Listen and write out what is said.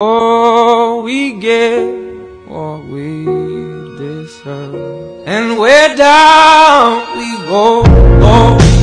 Oh, we get what we deserve. And we're down we go, Oh.